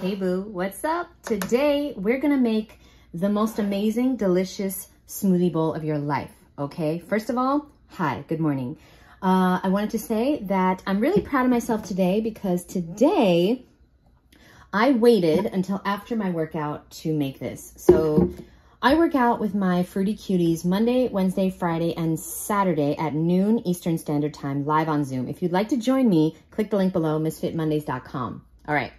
Hey boo, what's up? Today we're gonna make the most amazing, delicious smoothie bowl of your life, okay? First of all, hi, good morning. Uh, I wanted to say that I'm really proud of myself today because today I waited until after my workout to make this. So I work out with my Fruity Cuties Monday, Wednesday, Friday, and Saturday at noon Eastern Standard Time live on Zoom. If you'd like to join me, click the link below, misfitmondays.com. All right,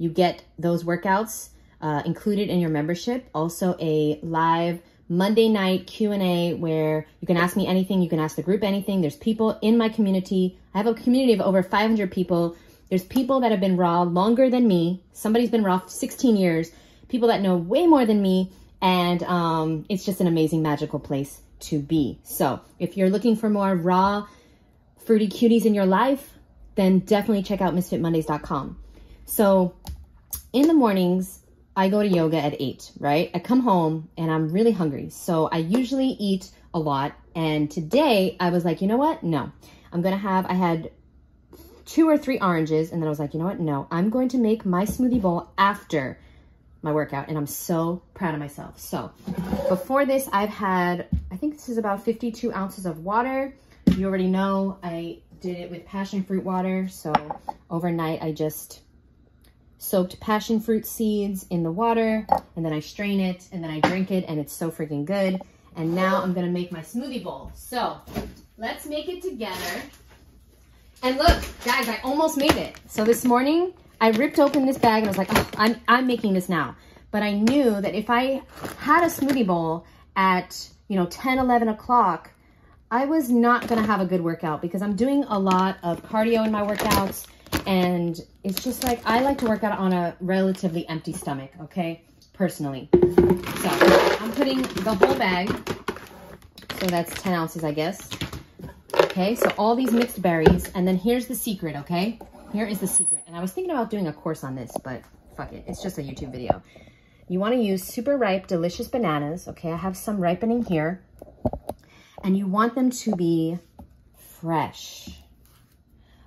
you get those workouts uh, included in your membership. Also a live Monday night Q&A where you can ask me anything. You can ask the group anything. There's people in my community. I have a community of over 500 people. There's people that have been raw longer than me. Somebody's been raw 16 years. People that know way more than me. And um, it's just an amazing, magical place to be. So if you're looking for more raw, fruity cuties in your life, then definitely check out misfitmondays.com. So in the mornings, I go to yoga at 8, right? I come home and I'm really hungry. So I usually eat a lot. And today I was like, you know what? No. I'm going to have, I had two or three oranges. And then I was like, you know what? No. I'm going to make my smoothie bowl after my workout. And I'm so proud of myself. So before this, I've had, I think this is about 52 ounces of water. You already know I did it with passion fruit water. So overnight, I just soaked passion fruit seeds in the water and then I strain it and then I drink it and it's so freaking good. And now I'm gonna make my smoothie bowl. So let's make it together. And look, guys, I almost made it. So this morning I ripped open this bag and I was like, oh, I'm, I'm making this now. But I knew that if I had a smoothie bowl at, you know, 10, 11 o'clock, I was not gonna have a good workout because I'm doing a lot of cardio in my workouts and it's just like, I like to work out on a relatively empty stomach, okay? Personally. So I'm putting the whole bag. So that's 10 ounces, I guess. Okay, so all these mixed berries. And then here's the secret, okay? Here is the secret. And I was thinking about doing a course on this, but fuck it. It's just a YouTube video. You want to use super ripe, delicious bananas. Okay, I have some ripening here. And you want them to be fresh.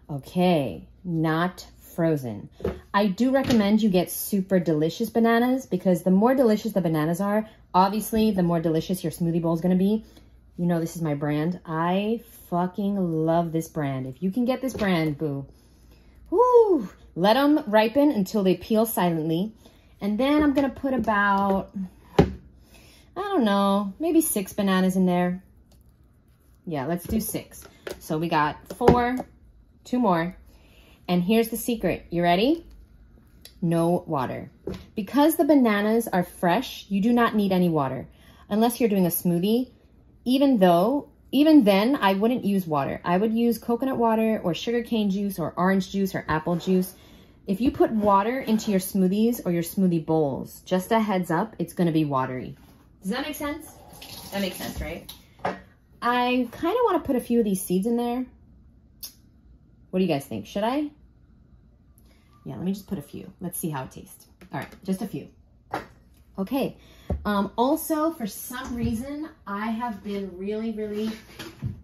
Okay, not frozen. I do recommend you get super delicious bananas because the more delicious the bananas are, obviously the more delicious your smoothie bowl is going to be. You know this is my brand. I fucking love this brand. If you can get this brand, boo. Woo! Let them ripen until they peel silently. And then I'm going to put about, I don't know, maybe six bananas in there. Yeah, let's do six. So we got four, two more, and here's the secret. You ready? No water. Because the bananas are fresh, you do not need any water. Unless you're doing a smoothie, even though, even then, I wouldn't use water. I would use coconut water or sugarcane juice or orange juice or apple juice. If you put water into your smoothies or your smoothie bowls, just a heads up, it's gonna be watery. Does that make sense? That makes sense, right? I kind of want to put a few of these seeds in there what do you guys think? Should I? Yeah, let me just put a few. Let's see how it tastes. All right, just a few. Okay. Um, also, for some reason, I have been really, really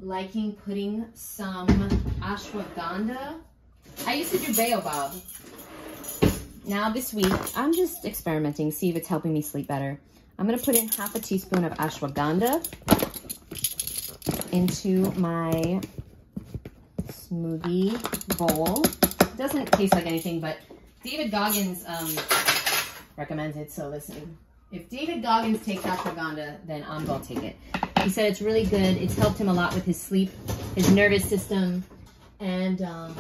liking putting some ashwagandha. I used to do baobab. Now this week, I'm just experimenting, see if it's helping me sleep better. I'm going to put in half a teaspoon of ashwagandha into my smoothie bowl. It doesn't taste like anything, but David Goggins um, recommends it. So listen, if David Goggins takes ashwagandha, then I'm to take it. He said it's really good. It's helped him a lot with his sleep, his nervous system. And, um,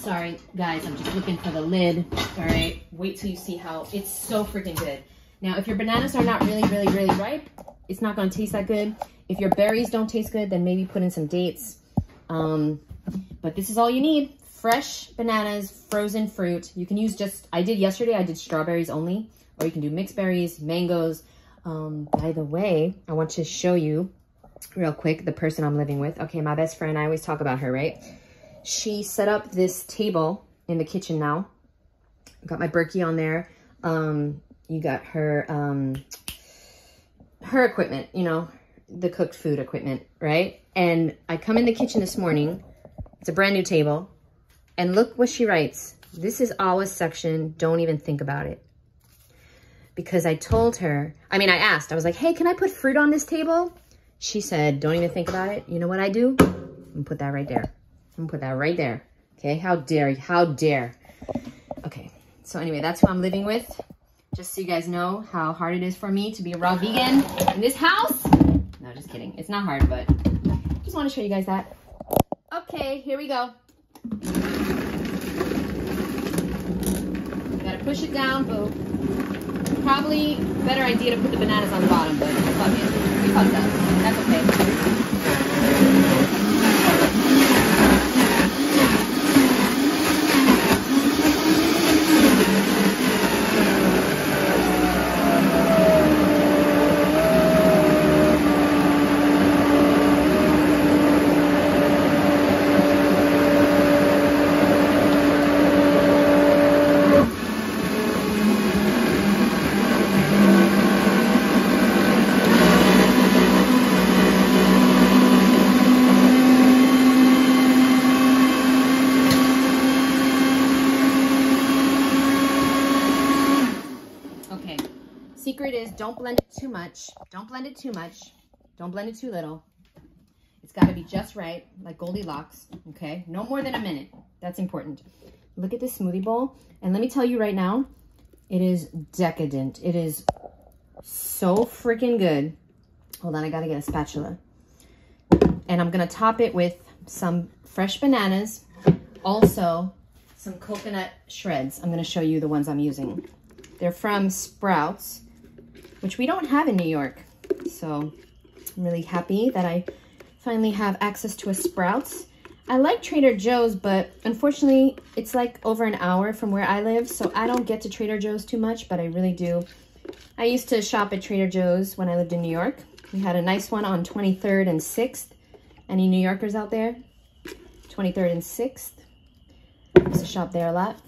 sorry, guys, I'm just looking for the lid. All right, wait till you see how, it's so freaking good. Now, if your bananas are not really, really, really ripe, it's not going to taste that good. If your berries don't taste good, then maybe put in some dates. Um, but this is all you need. Fresh bananas, frozen fruit. You can use just, I did yesterday, I did strawberries only, or you can do mixed berries, mangoes. Um, by the way, I want to show you real quick the person I'm living with. Okay, my best friend, I always talk about her, right? She set up this table in the kitchen now. Got my Berkey on there. Um, you got her, um, her equipment, you know, the cooked food equipment, right? And I come in the kitchen this morning it's a brand new table. And look what she writes. This is Awa's section. Don't even think about it. Because I told her, I mean, I asked, I was like, hey, can I put fruit on this table? She said, don't even think about it. You know what I do? I'm put that right there. I'm put that right there. Okay, how dare you, how dare. Okay, so anyway, that's who I'm living with. Just so you guys know how hard it is for me to be a raw vegan in this house. No, just kidding. It's not hard, but just want to show you guys that. Okay, here we go. Gotta push it down, boo. Probably better idea to put the bananas on the bottom, but fuck it. We fucked up. That's secret is don't blend it too much. Don't blend it too much. Don't blend it too little. It's got to be just right, like Goldilocks, okay? No more than a minute. That's important. Look at this smoothie bowl. And let me tell you right now, it is decadent. It is so freaking good. Hold on, I got to get a spatula. And I'm going to top it with some fresh bananas. Also, some coconut shreds. I'm going to show you the ones I'm using. They're from Sprouts which we don't have in New York. So I'm really happy that I finally have access to a Sprouts. I like Trader Joe's, but unfortunately, it's like over an hour from where I live, so I don't get to Trader Joe's too much, but I really do. I used to shop at Trader Joe's when I lived in New York. We had a nice one on 23rd and 6th. Any New Yorkers out there? 23rd and 6th. I used to shop there a lot.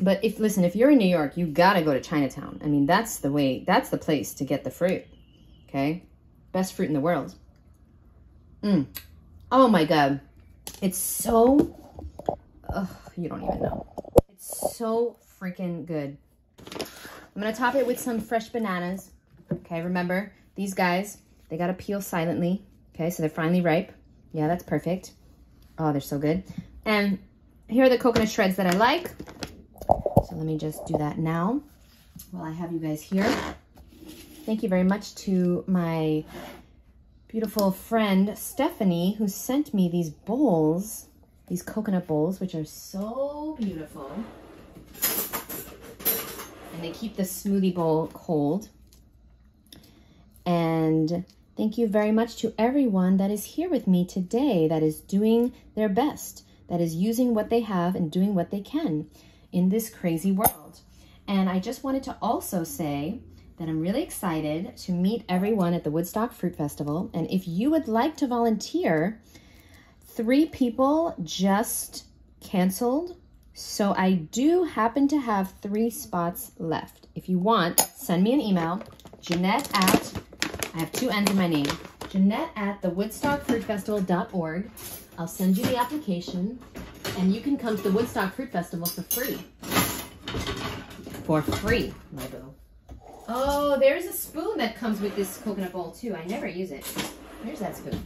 But if, listen, if you're in New York, you gotta go to Chinatown. I mean, that's the way, that's the place to get the fruit. Okay? Best fruit in the world. Mm. Oh my God. It's so, oh, you don't even know. It's so freaking good. I'm gonna top it with some fresh bananas. Okay, remember, these guys, they gotta peel silently. Okay, so they're finally ripe. Yeah, that's perfect. Oh, they're so good. And here are the coconut shreds that I like. So let me just do that now while I have you guys here. Thank you very much to my beautiful friend Stephanie who sent me these bowls, these coconut bowls, which are so beautiful. And they keep the smoothie bowl cold. And thank you very much to everyone that is here with me today, that is doing their best, that is using what they have and doing what they can in this crazy world. And I just wanted to also say that I'm really excited to meet everyone at the Woodstock Fruit Festival. And if you would like to volunteer, three people just canceled. So I do happen to have three spots left. If you want, send me an email, Jeannette at, I have two N's in my name, Jeannette at the WoodstockFruitFestival.org. I'll send you the application and you can come to the Woodstock Fruit Festival for free. For free, my boo. Oh, there's a spoon that comes with this coconut bowl too. I never use it. Where's that spoon?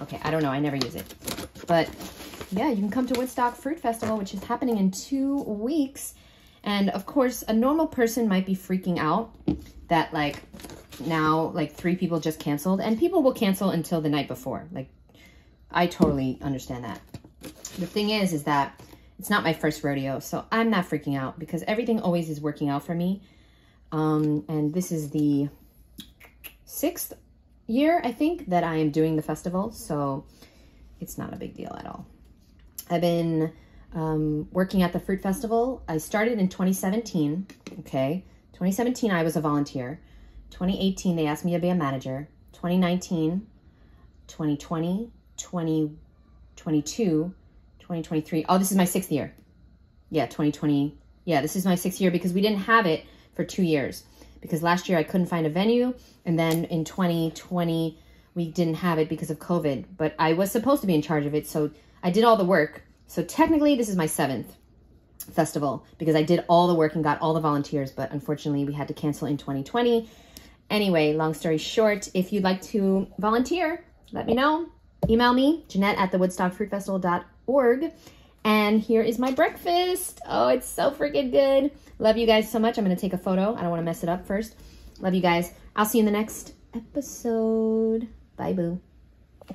Okay, I don't know. I never use it. But yeah, you can come to Woodstock Fruit Festival, which is happening in two weeks. And of course, a normal person might be freaking out that like now like three people just canceled and people will cancel until the night before. Like I totally understand that. The thing is, is that it's not my first rodeo, so I'm not freaking out because everything always is working out for me. Um, and this is the sixth year, I think, that I am doing the festival, so it's not a big deal at all. I've been um, working at the Fruit Festival. I started in 2017, okay? 2017, I was a volunteer. 2018, they asked me to be a manager. 2019, 2020, 2022, 2023. Oh, this is my sixth year. Yeah, 2020. Yeah, this is my sixth year because we didn't have it for two years. Because last year I couldn't find a venue. And then in 2020, we didn't have it because of COVID. But I was supposed to be in charge of it. So I did all the work. So technically, this is my seventh. festival because I did all the work and got all the volunteers, but unfortunately we had to cancel in 2020. Anyway, long story short, if you'd like to volunteer, let me know. Email me, Jeannette at the woodstockfruitfestival.org. And here is my breakfast. Oh, it's so freaking good. Love you guys so much. I'm going to take a photo. I don't want to mess it up first. Love you guys. I'll see you in the next episode. Bye, boo.